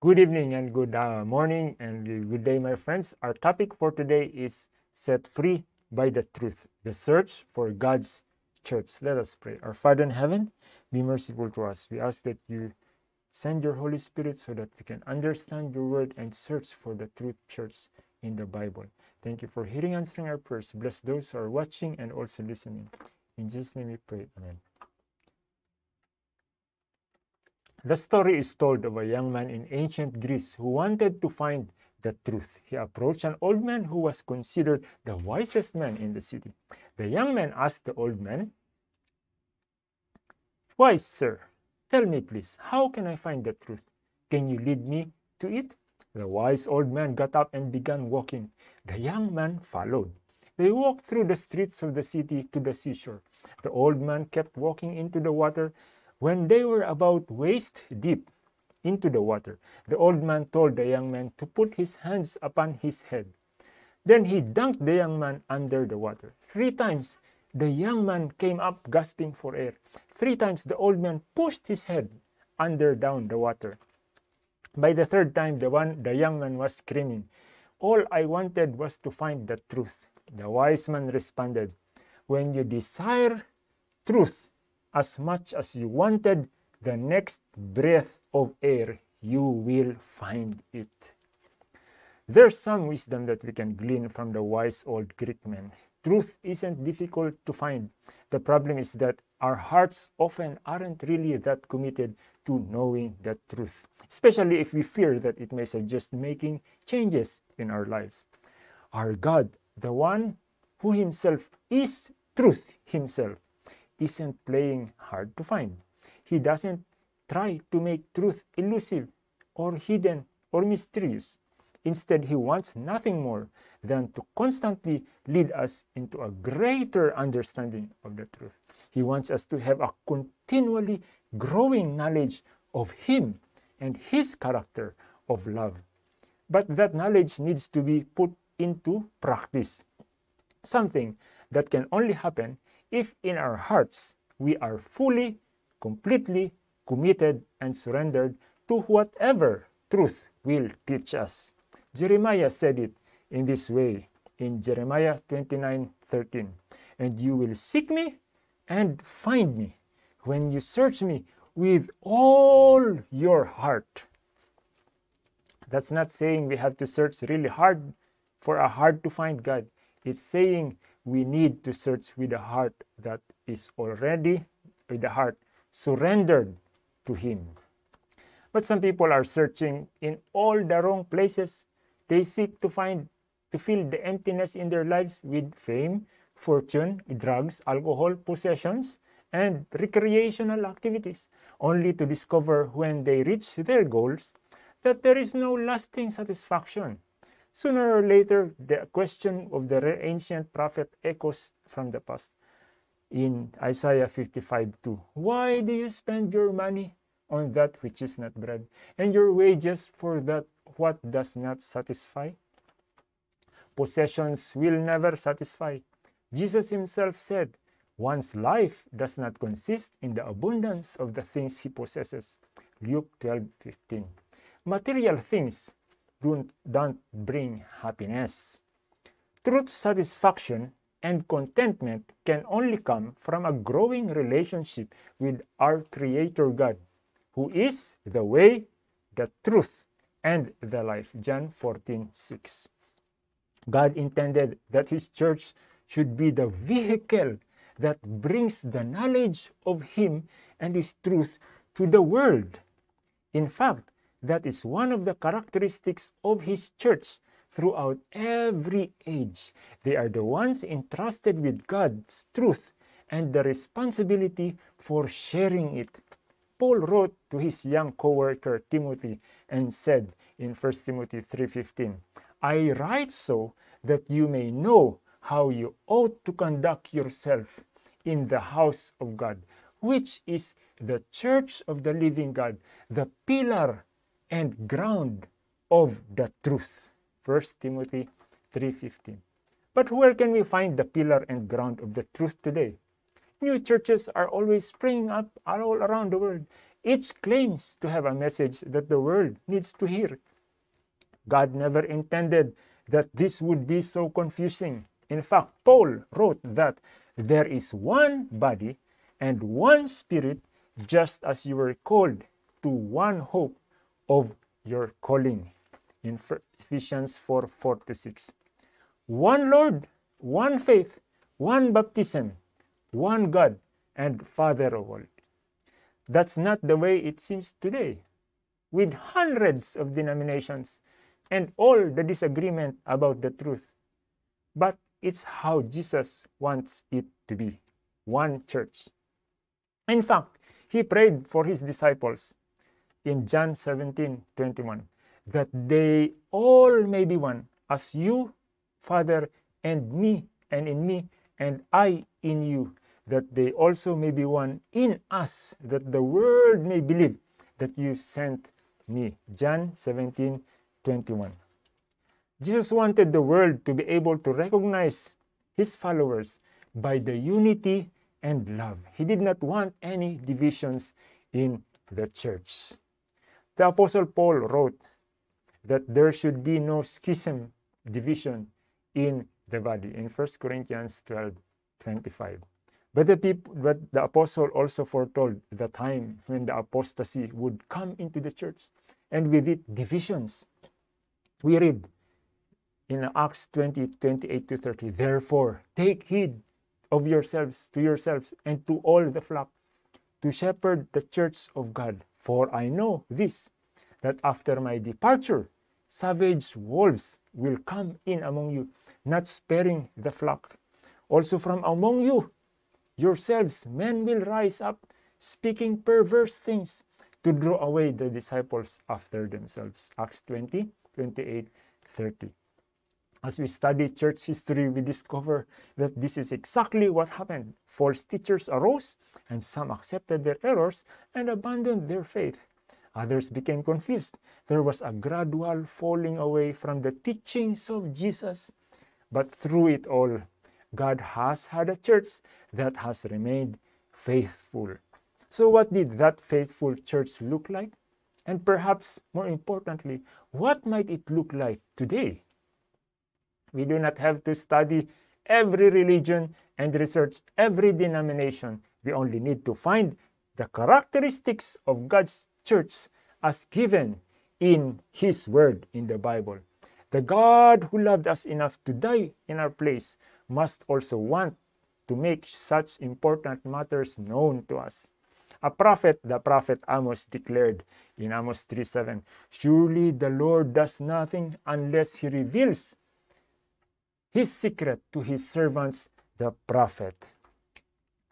Good evening and good uh, morning and good day, my friends. Our topic for today is set free by the truth, the search for God's church. Let us pray. Our Father in heaven, be merciful to us. We ask that you send your Holy Spirit so that we can understand your word and search for the truth church in the Bible. Thank you for hearing answering our prayers. Bless those who are watching and also listening. In Jesus' name we pray. Amen. The story is told of a young man in ancient Greece who wanted to find the truth. He approached an old man who was considered the wisest man in the city. The young man asked the old man, Wise sir, tell me please, how can I find the truth? Can you lead me to it? The wise old man got up and began walking. The young man followed. They walked through the streets of the city to the seashore. The old man kept walking into the water when they were about waist deep into the water, the old man told the young man to put his hands upon his head. Then he dunked the young man under the water. Three times the young man came up gasping for air. Three times the old man pushed his head under down the water. By the third time the one the young man was screaming, All I wanted was to find the truth. The wise man responded, When you desire truth, as much as you wanted the next breath of air, you will find it. There's some wisdom that we can glean from the wise old Greek men. Truth isn't difficult to find. The problem is that our hearts often aren't really that committed to knowing the truth, especially if we fear that it may suggest making changes in our lives. Our God, the one who himself is truth himself, isn't playing hard to find. He doesn't try to make truth elusive or hidden or mysterious. Instead, he wants nothing more than to constantly lead us into a greater understanding of the truth. He wants us to have a continually growing knowledge of him and his character of love. But that knowledge needs to be put into practice, something that can only happen if in our hearts we are fully, completely committed and surrendered to whatever truth will teach us. Jeremiah said it in this way in Jeremiah 29 13. And you will seek me and find me when you search me with all your heart. That's not saying we have to search really hard for a hard to find God. It's saying we need to search with a heart that is already, with a heart surrendered to Him. But some people are searching in all the wrong places. They seek to find, to fill the emptiness in their lives with fame, fortune, drugs, alcohol, possessions, and recreational activities, only to discover when they reach their goals that there is no lasting satisfaction Sooner or later, the question of the ancient prophet echoes from the past. In Isaiah 55 2, why do you spend your money on that which is not bread, and your wages for that what does not satisfy? Possessions will never satisfy. Jesus himself said, One's life does not consist in the abundance of the things he possesses. Luke 12 15. Material things don't, don't bring happiness. Truth satisfaction and contentment can only come from a growing relationship with our Creator God, who is the way, the truth, and the life. John 14 6. God intended that His church should be the vehicle that brings the knowledge of Him and His truth to the world. In fact, that is one of the characteristics of his church throughout every age. They are the ones entrusted with God's truth and the responsibility for sharing it. Paul wrote to his young co-worker Timothy and said in 1 Timothy 3:15, "I write so that you may know how you ought to conduct yourself in the house of God, which is the church of the living God, the pillar and ground of the truth. 1 Timothy 3:15. But where can we find the pillar and ground of the truth today? New churches are always springing up all around the world. Each claims to have a message that the world needs to hear. God never intended that this would be so confusing. In fact, Paul wrote that there is one body and one spirit, just as you were called to one hope of your calling. In Ephesians 4 4 to 6. One Lord, one faith, one baptism, one God and Father of all. That's not the way it seems today, with hundreds of denominations and all the disagreement about the truth. But it's how Jesus wants it to be one church. In fact, he prayed for his disciples in John 17 21 that they all may be one, as you, Father, and me, and in me, and I in you, that they also may be one in us, that the world may believe that you sent me. John 17 21. Jesus wanted the world to be able to recognize his followers by the unity and love. He did not want any divisions in the church. The Apostle Paul wrote that there should be no schism, division in the body in 1 Corinthians 12 25. But the, people, but the apostle also foretold the time when the apostasy would come into the church, and with it, divisions. We read in Acts 20 28 to 30, Therefore, take heed of yourselves to yourselves and to all the flock to shepherd the church of God. For I know this, that after my departure, savage wolves will come in among you, not sparing the flock. Also from among you yourselves, men will rise up, speaking perverse things to draw away the disciples after themselves. Acts 20, 28, 30. As we study church history, we discover that this is exactly what happened. False teachers arose, and some accepted their errors and abandoned their faith. Others became confused. There was a gradual falling away from the teachings of Jesus. But through it all, God has had a church that has remained faithful. So, what did that faithful church look like? And perhaps more importantly, what might it look like today? We do not have to study every religion and research every denomination. We only need to find the characteristics of God's church as given in His Word in the Bible. The God who loved us enough to die in our place must also want to make such important matters known to us. A prophet, the prophet Amos, declared in Amos 3:7, Surely the Lord does nothing unless he reveals his secret to his servants, the prophet.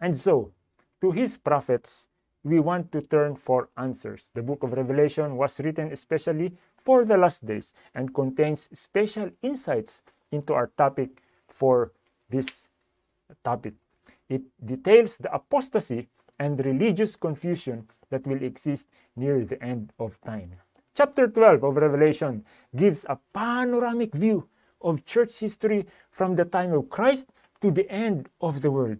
And so, to his prophets, we want to turn for answers. The book of Revelation was written especially for the last days and contains special insights into our topic for this topic. It details the apostasy and religious confusion that will exist near the end of time. Chapter 12 of Revelation gives a panoramic view of church history from the time of Christ to the end of the world.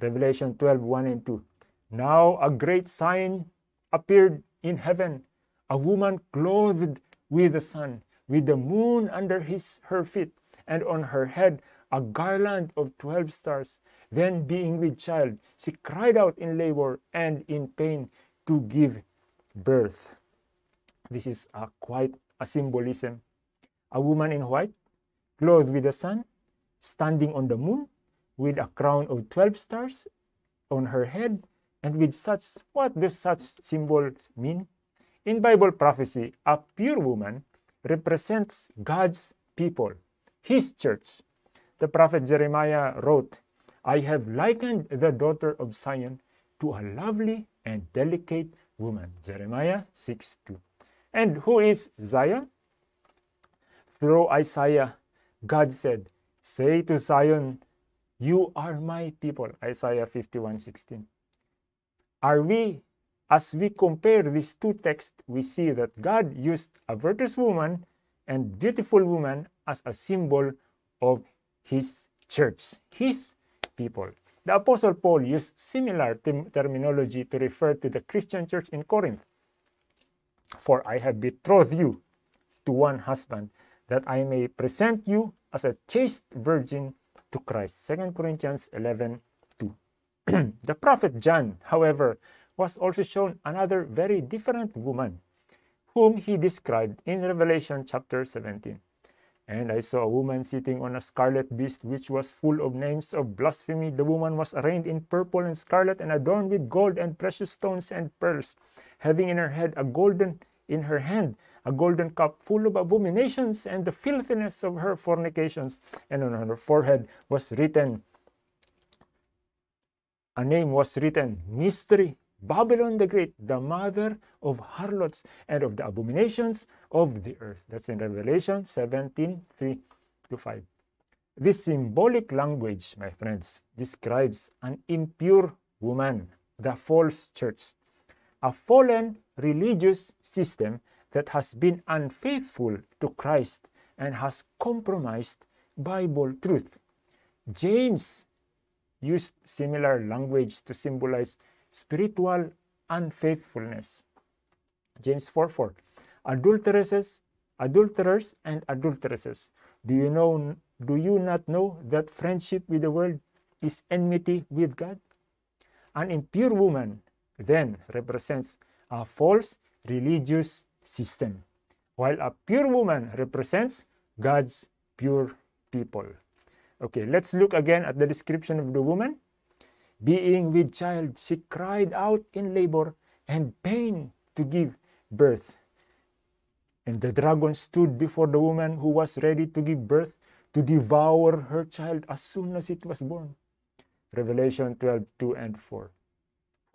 Revelation 12 1 and 2. Now a great sign appeared in heaven a woman clothed with the sun, with the moon under his, her feet, and on her head a garland of 12 stars. Then, being with child, she cried out in labor and in pain to give birth. This is a, quite a symbolism. A woman in white, clothed with the sun, standing on the moon, with a crown of 12 stars on her head, and with such, what does such symbol mean? In Bible prophecy, a pure woman represents God's people, His church, the prophet Jeremiah wrote, I have likened the daughter of Zion to a lovely and delicate woman. Jeremiah 6 2. And who is Zion? Through Isaiah, God said, Say to Zion, You are my people. Isaiah 51 16. Are we, as we compare these two texts, we see that God used a virtuous woman and beautiful woman as a symbol of his church, his people. The Apostle Paul used similar terminology to refer to the Christian church in Corinth. For I have betrothed you to one husband, that I may present you as a chaste virgin to Christ. 2 Corinthians 11 2. the prophet John, however, was also shown another very different woman, whom he described in Revelation chapter 17. And I saw a woman sitting on a scarlet beast, which was full of names of blasphemy. The woman was arrayed in purple and scarlet, and adorned with gold and precious stones and pearls, having in her head a golden in her hand a golden cup full of abominations and the filthiness of her fornications. And on her forehead was written, a name was written, Mystery, Babylon the Great, the mother of harlots and of the abominations of the earth. That's in Revelation 17 3 to 5. This symbolic language, my friends, describes an impure woman, the false church, a fallen religious system that has been unfaithful to Christ and has compromised Bible truth. James used similar language to symbolize spiritual unfaithfulness. James 4 4. Adulteresses, adulterers, and adulteresses. Do you know do you not know that friendship with the world is enmity with God? An impure woman then represents a false religious system, while a pure woman represents God's pure people. Okay, let's look again at the description of the woman. Being with child, she cried out in labor and pain to give birth. And the dragon stood before the woman who was ready to give birth to devour her child as soon as it was born. Revelation 12 2 and 4.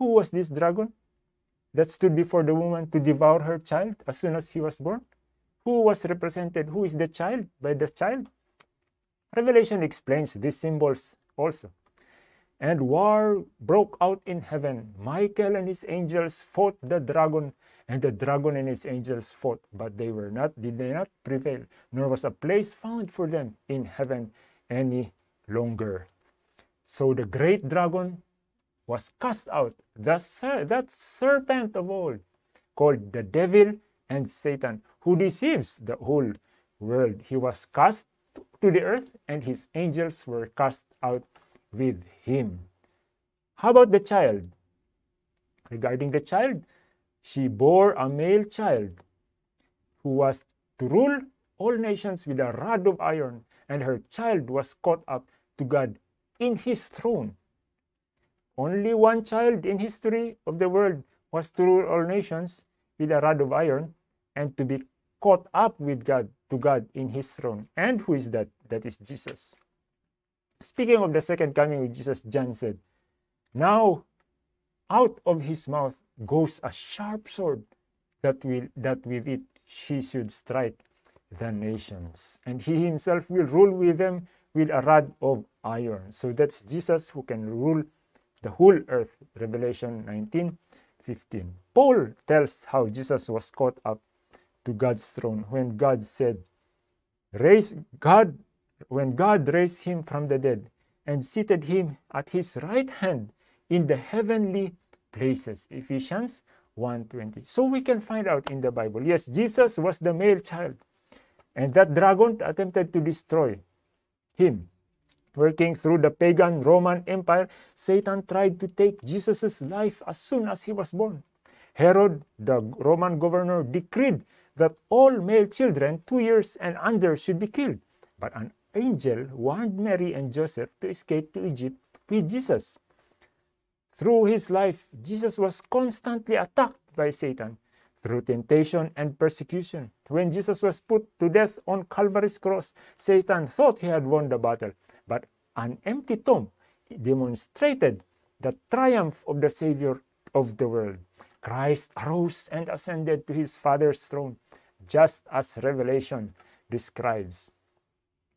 Who was this dragon that stood before the woman to devour her child as soon as he was born? Who was represented? Who is the child by the child? Revelation explains these symbols also. And war broke out in heaven. Michael and his angels fought the dragon, and the dragon and his angels fought, but they were not, did they not prevail, nor was a place found for them in heaven any longer. So the great dragon was cast out, the ser- that serpent of old, called the devil and Satan, who deceives the whole world. He was cast to the earth, and his angels were cast out with him. How about the child? Regarding the child, she bore a male child who was to rule all nations with a rod of iron, and her child was caught up to God in his throne. Only one child in history of the world was to rule all nations with a rod of iron and to be caught up with God to God in his throne. And who is that? That is Jesus. Speaking of the second coming of Jesus, John said, Now out of his mouth goes a sharp sword that will that with it he should strike the nations. And he himself will rule with them with a rod of iron. So that's Jesus who can rule the whole earth. Revelation 19 15. Paul tells how Jesus was caught up to God's throne when God said, Raise God, when God raised him from the dead and seated him at his right hand in the heavenly places. Ephesians 1:20. So we can find out in the Bible. Yes, Jesus was the male child. And that dragon attempted to destroy him. Working through the pagan Roman Empire, Satan tried to take Jesus' life as soon as he was born. Herod, the Roman governor, decreed that all male children two years and under should be killed. But an angel warned Mary and Joseph to escape to Egypt with Jesus. Through his life, Jesus was constantly attacked by Satan through temptation and persecution. When Jesus was put to death on Calvary's cross, Satan thought he had won the battle, an empty tomb demonstrated the triumph of the Savior of the world. Christ arose and ascended to his Father's throne, just as Revelation describes.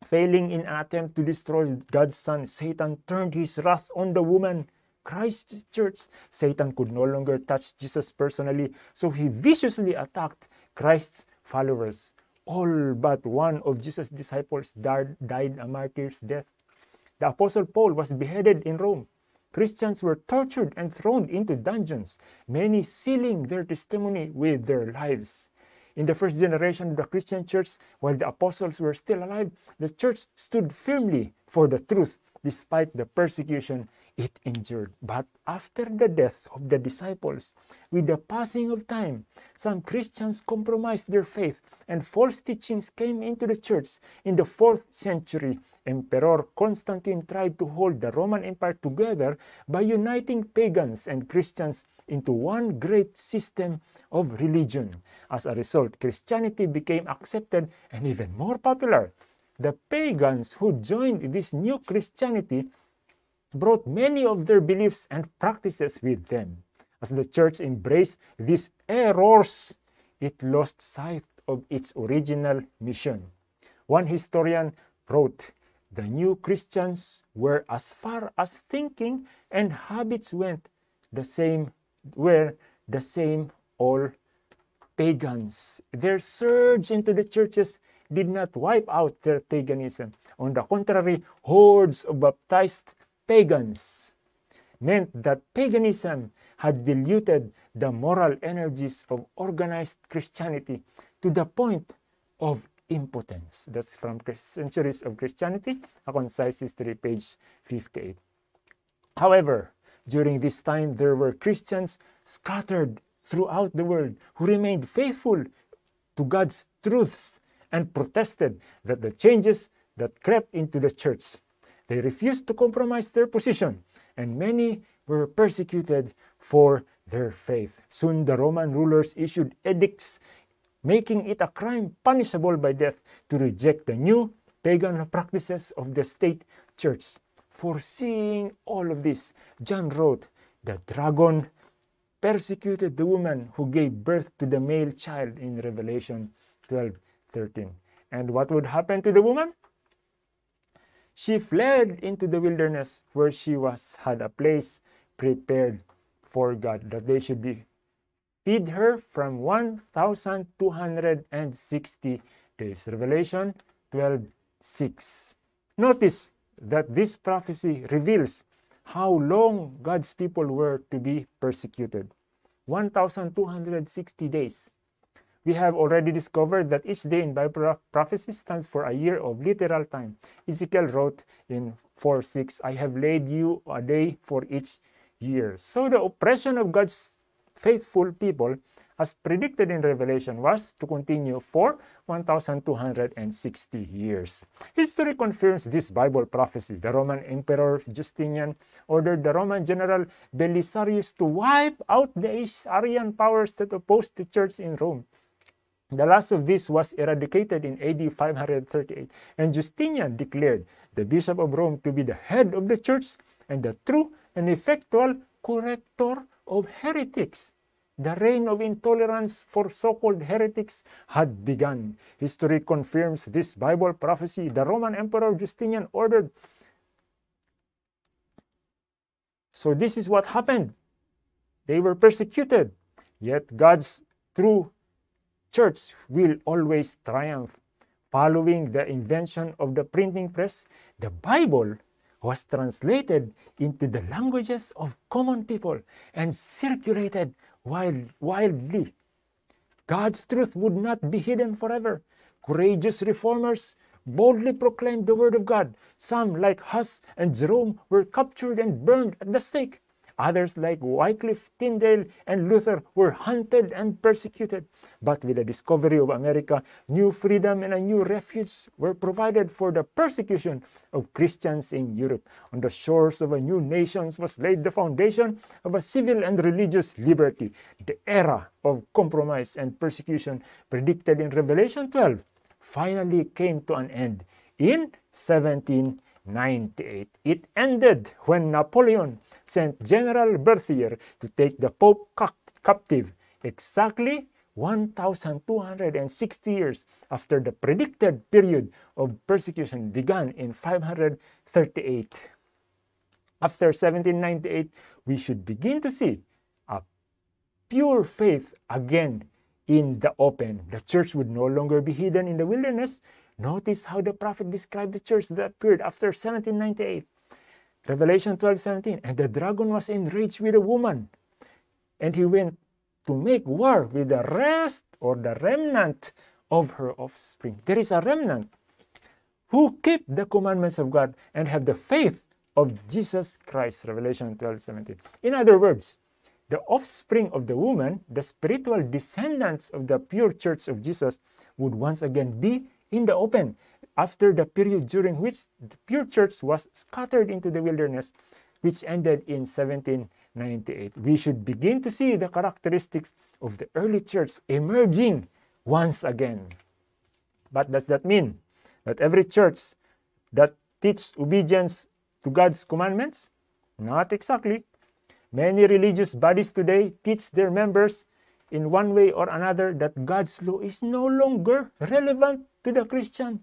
Failing in an attempt to destroy God's Son, Satan turned his wrath on the woman, Christ's church. Satan could no longer touch Jesus personally, so he viciously attacked Christ's followers. All but one of Jesus' disciples died a martyr's death. The Apostle Paul was beheaded in Rome. Christians were tortured and thrown into dungeons, many sealing their testimony with their lives. In the first generation of the Christian church, while the apostles were still alive, the church stood firmly for the truth despite the persecution it endured. But after the death of the disciples, with the passing of time, some Christians compromised their faith and false teachings came into the church. In the fourth century, Emperor Constantine tried to hold the Roman Empire together by uniting pagans and Christians into one great system of religion. As a result, Christianity became accepted and even more popular. The pagans who joined this new Christianity brought many of their beliefs and practices with them. As the church embraced these errors, it lost sight of its original mission. One historian wrote, the new Christians were as far as thinking and habits went the same were the same all pagans. Their surge into the churches did not wipe out their paganism. On the contrary, hordes of baptized pagans meant that paganism had diluted the moral energies of organized Christianity to the point of impotence. That's from Centuries of Christianity, a concise history, page 58. However, during this time, there were Christians scattered throughout the world who remained faithful to God's truths and protested that the changes that crept into the church they refused to compromise their position, and many were persecuted for their faith. Soon the Roman rulers issued edicts making it a crime punishable by death to reject the new pagan practices of the state church. Foreseeing all of this, John wrote, The dragon persecuted the woman who gave birth to the male child in Revelation 12 13. And what would happen to the woman? She fled into the wilderness where she was had a place prepared for God that they should be feed her from 1260 days. Revelation 12 6. Notice that this prophecy reveals how long God's people were to be persecuted 1260 days we have already discovered that each day in Bible prophecy stands for a year of literal time. Ezekiel wrote in 4 6, I have laid you a day for each year. So the oppression of God's faithful people, as predicted in Revelation, was to continue for 1260 years. History confirms this Bible prophecy. The Roman Emperor Justinian ordered the Roman general Belisarius to wipe out the Arian powers that opposed the church in Rome. The last of this was eradicated in AD 538, and Justinian declared the Bishop of Rome to be the head of the church and the true and effectual corrector of heretics. The reign of intolerance for so-called heretics had begun. History confirms this Bible prophecy. The Roman Emperor Justinian ordered. So this is what happened. They were persecuted. Yet God's true church will always triumph. Following the invention of the printing press, the Bible was translated into the languages of common people and circulated wild, wildly. God's truth would not be hidden forever. Courageous reformers boldly proclaimed the word of God. Some, like Huss and Jerome, were captured and burned at the stake. Others like Wycliffe, Tyndale, and Luther were hunted and persecuted. But with the discovery of America, new freedom and a new refuge were provided for the persecution of Christians in Europe. On the shores of a new nation was laid the foundation of a civil and religious liberty. The era of compromise and persecution predicted in Revelation 12 finally came to an end in 1798. It ended when Napoleon sent General Berthier to take the Pope captive exactly 1,260 years after the predicted period of persecution began in 538. After 1798, we should begin to see a pure faith again in the open. The church would no longer be hidden in the wilderness. Notice how the prophet described the church that appeared after 1798 Revelation 12 17. And the dragon was enraged with the woman, and he went to make war with the rest or the remnant of her offspring. There is a remnant who keep the commandments of God and have the faith of Jesus Christ. Revelation 12 17. In other words, the offspring of the woman, the spiritual descendants of the pure church of Jesus, would once again be in the open after the period during which the pure church was scattered into the wilderness, which ended in 1798. We should begin to see the characteristics of the early church emerging once again. But does that mean that every church that teaches obedience to God's commandments? Not exactly. Many religious bodies today teach their members in one way or another that God's law is no longer relevant to the Christian.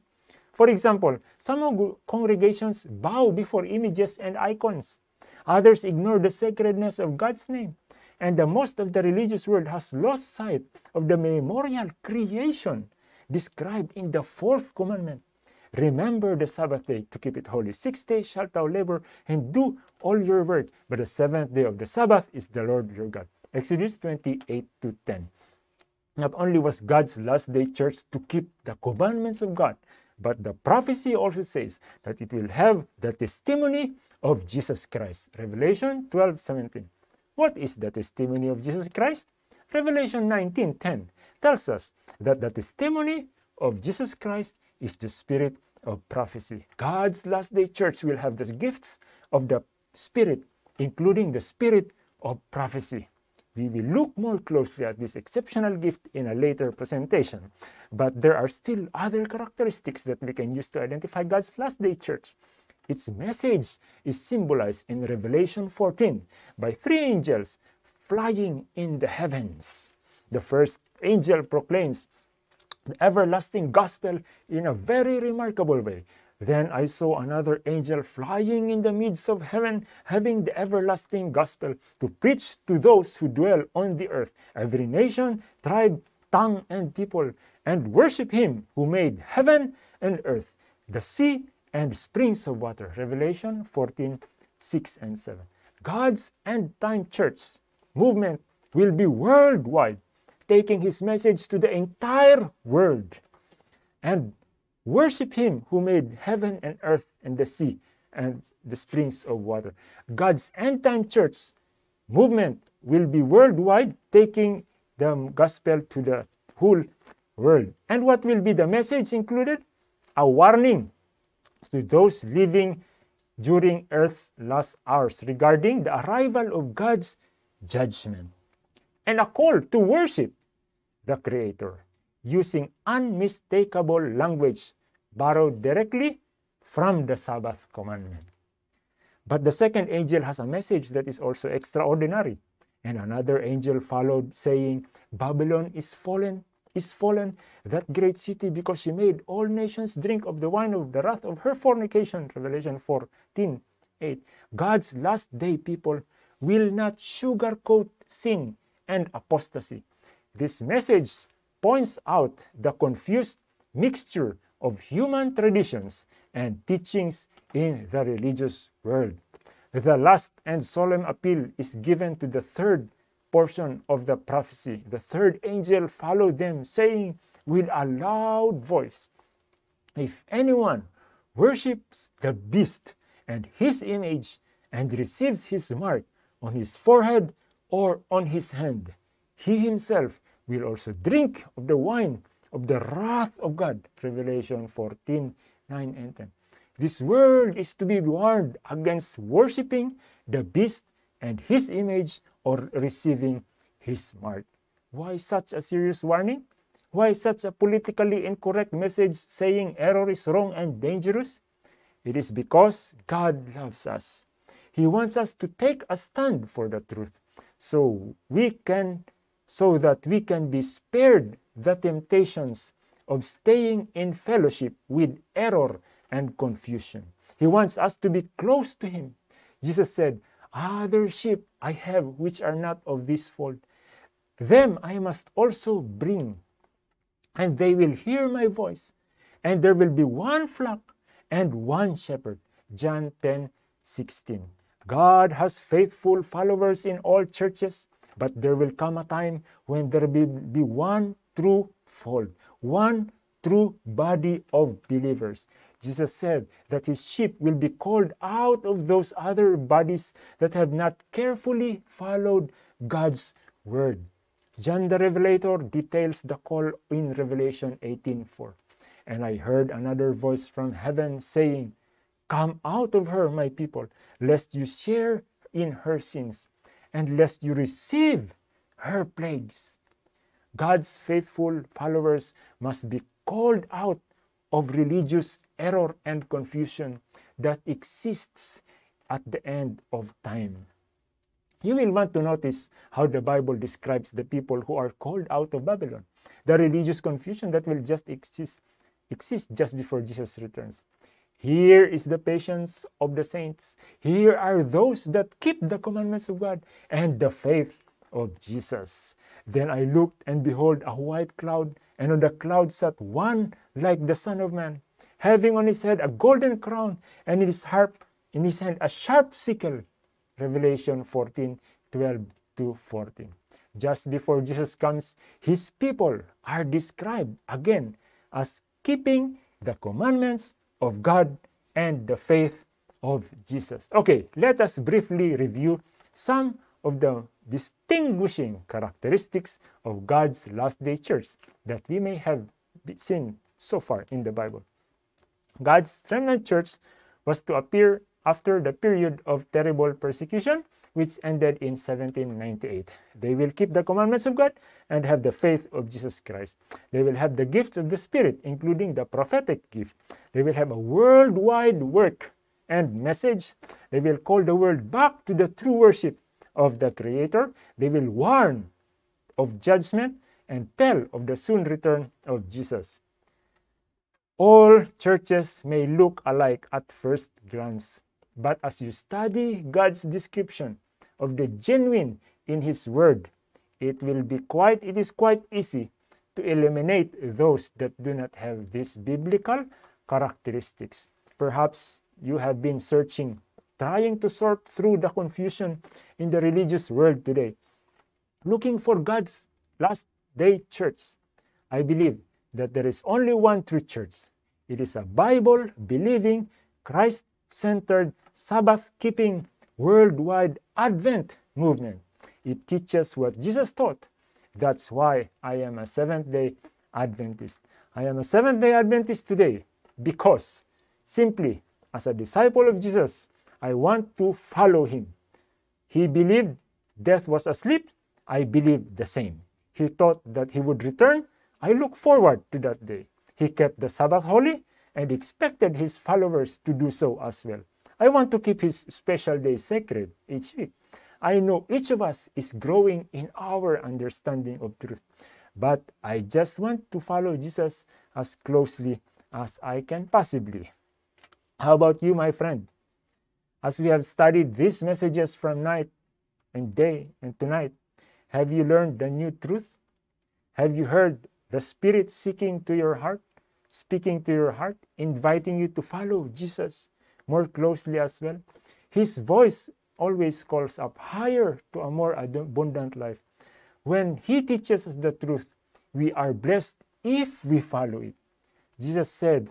For example, some congregations bow before images and icons. Others ignore the sacredness of God's name. And the most of the religious world has lost sight of the memorial creation described in the fourth commandment. Remember the Sabbath day to keep it holy. Six days shalt thou labor and do all your work, but the seventh day of the Sabbath is the Lord your God. Exodus 28 to 10. Not only was God's last day church to keep the commandments of God, but the prophecy also says that it will have the testimony of Jesus Christ. Revelation 12 17. What is the testimony of Jesus Christ? Revelation 19 10 tells us that the testimony of Jesus Christ is the spirit of prophecy. God's last day church will have the gifts of the spirit, including the spirit of prophecy. We will look more closely at this exceptional gift in a later presentation. But there are still other characteristics that we can use to identify God's last day church. Its message is symbolized in Revelation 14 by three angels flying in the heavens. The first angel proclaims the everlasting gospel in a very remarkable way. Then I saw another angel flying in the midst of heaven, having the everlasting gospel to preach to those who dwell on the earth, every nation, tribe, tongue, and people, and worship him who made heaven and earth, the sea, and springs of water. Revelation 14 6 and 7. God's end time church movement will be worldwide, taking his message to the entire world. And Worship him who made heaven and earth and the sea and the springs of water. God's end time church movement will be worldwide, taking the gospel to the whole world. And what will be the message included? A warning to those living during earth's last hours regarding the arrival of God's judgment, and a call to worship the Creator using unmistakable language borrowed directly from the Sabbath commandment. But the second angel has a message that is also extraordinary. And another angel followed, saying, Babylon is fallen, is fallen, that great city, because she made all nations drink of the wine of the wrath of her fornication. Revelation 14 8. God's last day people will not sugarcoat sin and apostasy. This message points out the confused mixture of human traditions and teachings in the religious world. The last and solemn appeal is given to the third portion of the prophecy. The third angel followed them, saying with a loud voice, If anyone worships the beast and his image and receives his mark on his forehead or on his hand, he himself will also drink of the wine of the wrath of God. Revelation 14 9 and 10. This world is to be warned against worshiping the beast and his image or receiving his mark. Why such a serious warning? Why such a politically incorrect message saying error is wrong and dangerous? It is because God loves us. He wants us to take a stand for the truth so we can so that we can be spared the temptations of staying in fellowship with error and confusion. He wants us to be close to Him. Jesus said, Other sheep I have which are not of this fold. Them I must also bring, and they will hear my voice, and there will be one flock and one shepherd. John 10 16. God has faithful followers in all churches, but there will come a time when there will be one true fold, one true body of believers. Jesus said that his sheep will be called out of those other bodies that have not carefully followed God's word. John the Revelator details the call in Revelation 18:4. And I heard another voice from heaven saying, Come out of her, my people, lest you share in her sins, and lest you receive her plagues. God's faithful followers must be called out of religious error and confusion that exists at the end of time. You will want to notice how the Bible describes the people who are called out of Babylon, the religious confusion that will just exist, exist just before Jesus returns. Here is the patience of the saints. Here are those that keep the commandments of God and the faith of Jesus. Then I looked, and behold, a white cloud, and on the cloud sat one like the Son of Man, having on his head a golden crown, and in his harp in his hand a sharp sickle. Revelation 14, 12 to 14. Just before Jesus comes, his people are described again as keeping the commandments of God and the faith of Jesus. Okay, let us briefly review some of the distinguishing characteristics of God's last day church that we may have seen so far in the Bible. God's remnant church was to appear after the period of terrible persecution which ended in 1798. They will keep the commandments of God and have the faith of Jesus Christ. They will have the gifts of the Spirit, including the prophetic gift. They will have a worldwide work and message. They will call the world back to the true worship of the Creator. They will warn of judgment and tell of the soon return of Jesus. All churches may look alike at first glance, but as you study God's description of the genuine in His Word, it will be quite, it is quite easy to eliminate those that do not have these biblical characteristics. Perhaps you have been searching, trying to sort through the confusion in the religious world today, looking for God's last day church. I believe that there is only one true church. It is a Bible believing, Christ centered, Sabbath keeping, worldwide Advent movement. It teaches what Jesus taught. That's why I am a Seventh day Adventist. I am a Seventh day Adventist today because simply as a disciple of Jesus, I want to follow him. He believed death was asleep. I believe the same. He thought that he would return. I look forward to that day. He kept the Sabbath holy and expected his followers to do so as well. I want to keep his special day sacred each week. I know each of us is growing in our understanding of truth, but I just want to follow Jesus as closely as I can possibly. How about you, my friend? As we have studied these messages from night and day and tonight, have you learned the new truth? Have you heard the Spirit seeking to your heart? speaking to your heart, inviting you to follow Jesus more closely as well. His voice always calls up higher to a more abundant life. When He teaches us the truth, we are blessed if we follow it. Jesus said,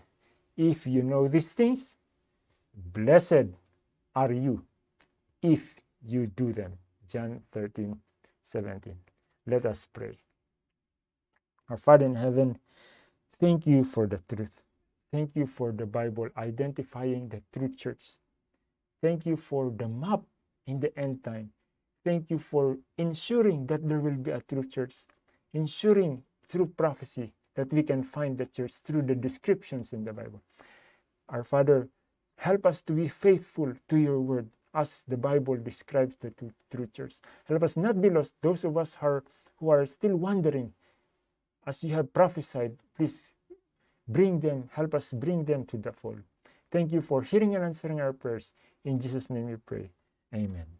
If you know these things, blessed are you if you do them. John 13, 17. Let us pray. Our Father in heaven, Thank you for the truth. Thank you for the Bible identifying the true church. Thank you for the map in the end time. Thank you for ensuring that there will be a true church, ensuring through prophecy that we can find the church through the descriptions in the Bible. Our Father, help us to be faithful to your word as the Bible describes the true church. Help us not be lost, those of us are, who are still wondering as you have prophesied, please bring them, help us bring them to the fold. Thank you for hearing and answering our prayers. In Jesus' name we pray. Amen.